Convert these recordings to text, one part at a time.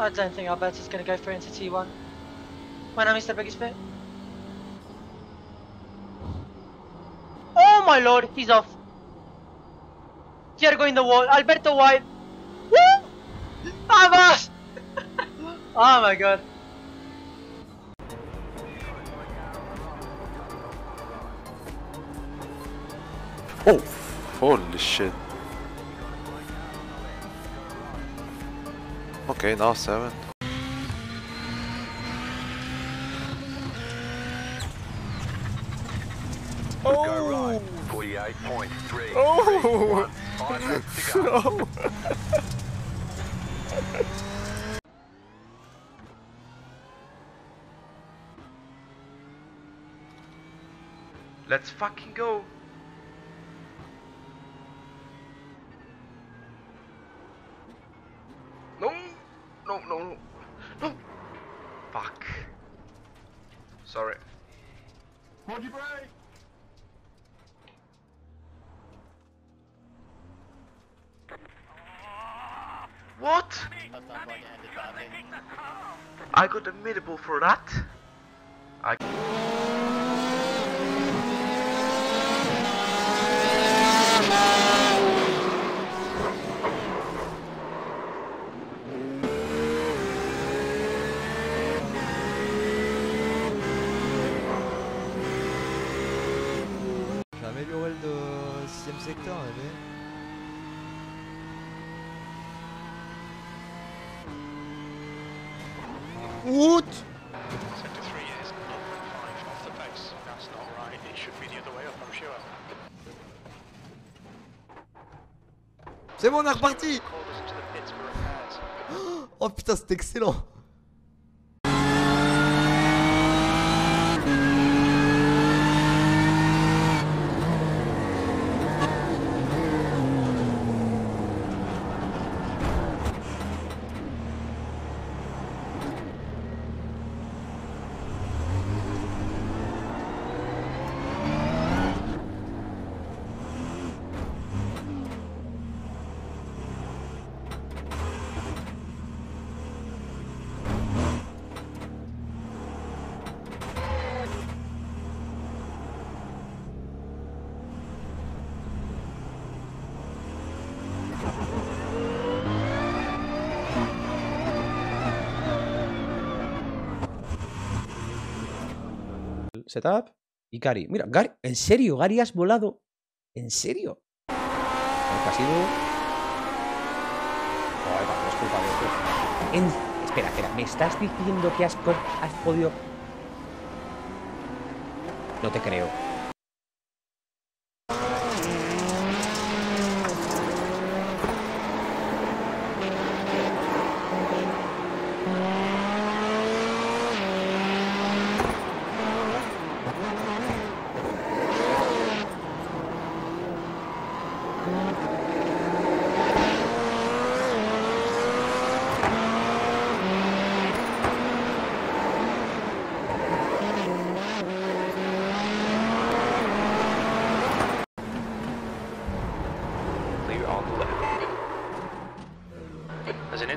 I don't think Alberto's going to go through into T1. When I missed the biggest bit. Oh my lord, he's off. Thiergo in the wall, Alberto wide. Woo! Oh my god. Oh, holy shit. Okay, now seven. Oh. Go right. 48.3. Oh! Five laps to go. Let's fucking go. Sorry. Hold your brake. What? I got a medable for that. I. C'est bon, on est reparti. Oh putain, c'était excellent. Setup y Gary. Mira, Gary, ¿en serio? ¿Gary has volado? ¿En serio? Ha sido... Es culpa Espera, espera, ¿me estás diciendo que has podido...? No te creo.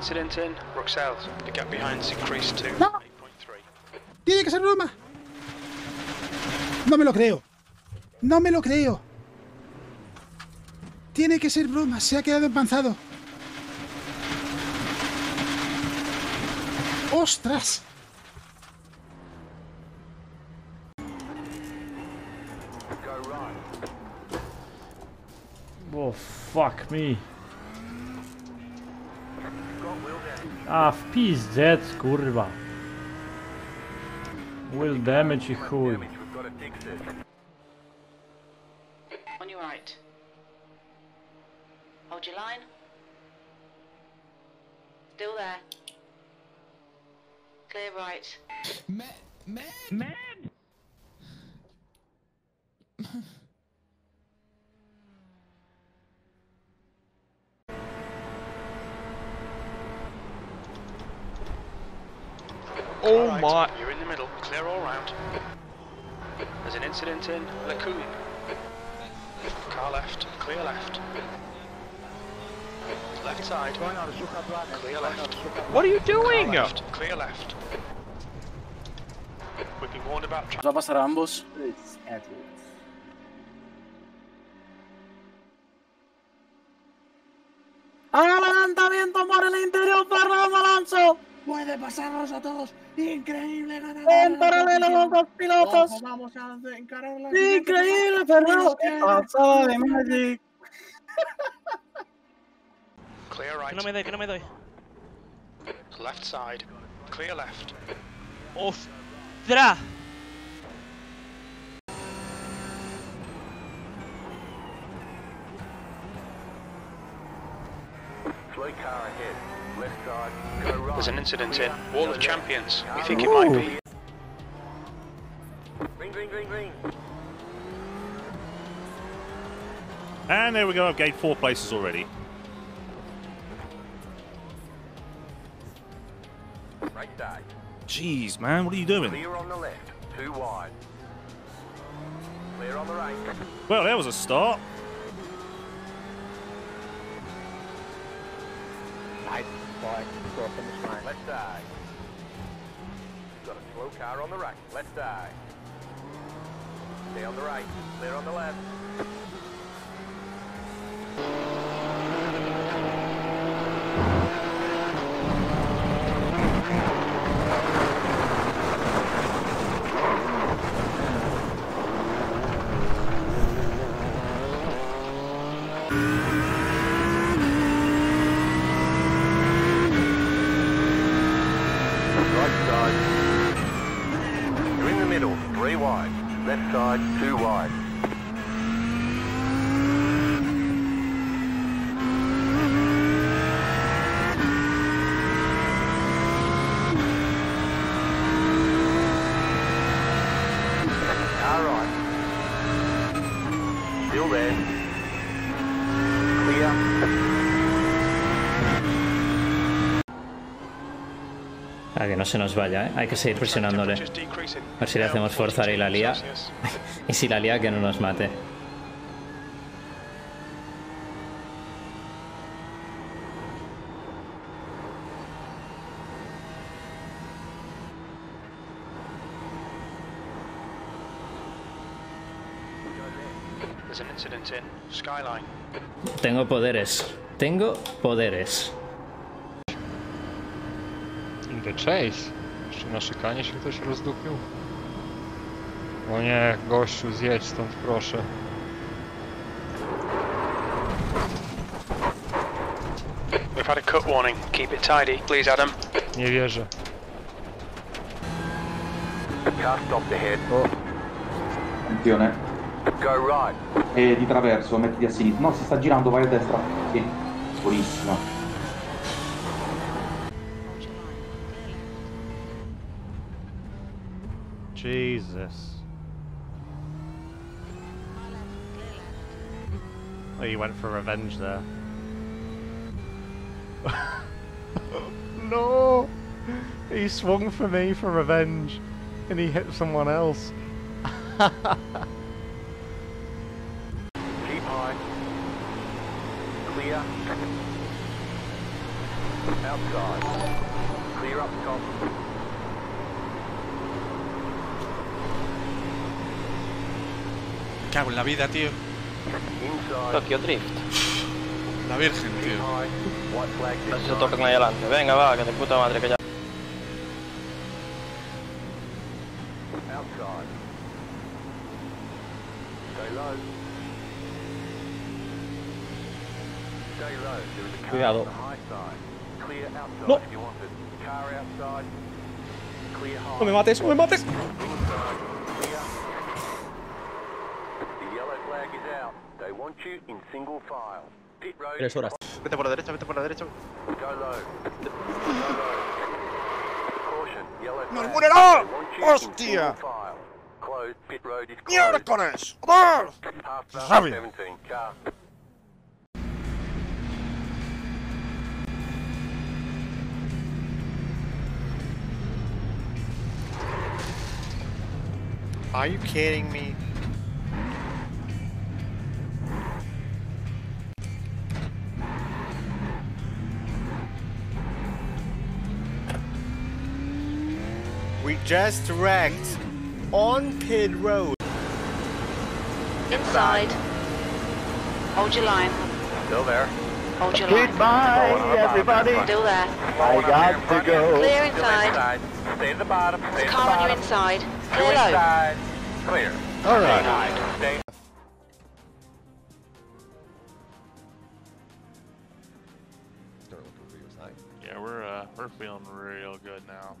Incident in Brook South. The gap behind's increased to 8.3. Tiene que ser broma. No me lo creo. No me lo creo. Tiene que ser broma. Se ha quedado empanzado. ¡Ostras! Oh, fuck me. A, w pizdec, kurwa. Will damage i chuj. Damage. We've got to fix it. On your right. Hold your line. Still there. Clear right. Oh Alright, my. You're in the middle. Clear all round. There's an incident in Lacoon. Car left. Clear left. left side. Clear left. What are you doing? Clear left. Clear left. We've been warned about tra- Va a pasar Puede pasarlos a todos. Increíble ganador. En paralelo los dos pilotos. Vamos a encarar la Increíble, Fernando. ¿Qué pasó de Magic? Clear right. Que no me doy, que no me doy. Left side. Clear left. ¡Ostras! There's an incident in Wall of Champions. You think it might be? Green, green, green, green. And there we go, I've gained four places already. Right side. Jeez, man, what are you doing? Clear on the left. Two wide. Clear on the right. Well, there was a start. Right. Cross the line. Left side. Got a slow car on the right. Left side. Stay on the right. Clear on the left. Right side. You're in the middle. Three wide. Left side. Two wide. A que no se nos vaya, ¿eh? Hay que seguir presionándole. A ver si le hacemos forzar y la lía. Y si la lía, que no nos mate. Tengo poderes. Tengo poderes. The Chase. Jeszcze na szykanie się ktoś rozdupił? O nie, gościu, zjedź stąd, proszę. We've had a cut warning. Keep it tidy, please, Adam. Nie wierzę. Car stopped ahead. Attenzione. Go right. E di traverso, mettiti a sinistra. No, si sta girando, vai a destra. Sì. Buonissimo. Jesus. Oh, you went for revenge there. no! He swung for me for revenge, and he hit someone else. Keep high. Clear. Outside. Clear up top. Cago en la vida, tío. Inside. Tokyo Drift. La virgen, Keep tío. high. White flag A this ver si se time. tocan ahí adelante. Venga, va, que de puta madre que ya. Outside. Stay low. Stay low. There is a car Cuidado. on the high side. Clear outside No. if you want it. Car outside. Clear high. No me mates, no me mates. Inside. Clear. The yellow flag is out. They want you in single file. Pit road. Tres horas. Vete por la derecha, vete por la derecha. Go low. Go low. Caution. Yellow flag. ¡Murmurará! They want you in ¡Hostia! single file. Closed. Pit road is closed. ¡Miércoles! ¡Vamos! Half past Sabe. 17. Car. Are you kidding me? Just wrecked on pit road. Inside. Hold your line. Still there. Hold your line. Goodbye, everybody. Still there. I got to go. Clear inside. Stay to the bottom. Stay There's a to the car on your inside. Two Clear low. inside. Clear. All right. Stay- Stay Start looking for your sign. Yeah, we're uh, we're feeling real good now.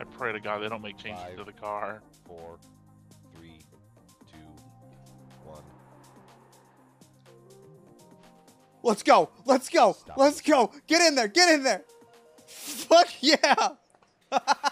I pray to God they don't make changes to the car. Four, three, two, one. Let's go. Let's go. Let's go. Get in there. Get in there. Fuck yeah.